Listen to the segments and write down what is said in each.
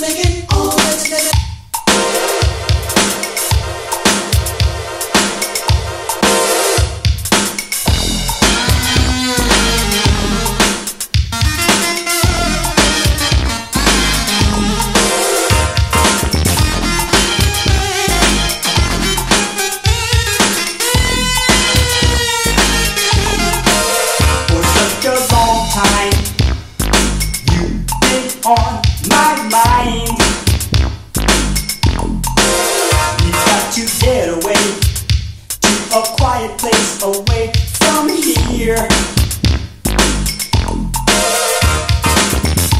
make it here.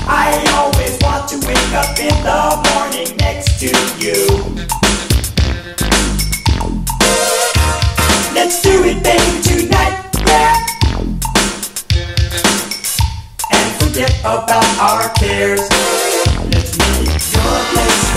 I always want to wake up in the morning next to you. Let's do it, baby, tonight. Yeah. And forget about our cares. Let's make your place.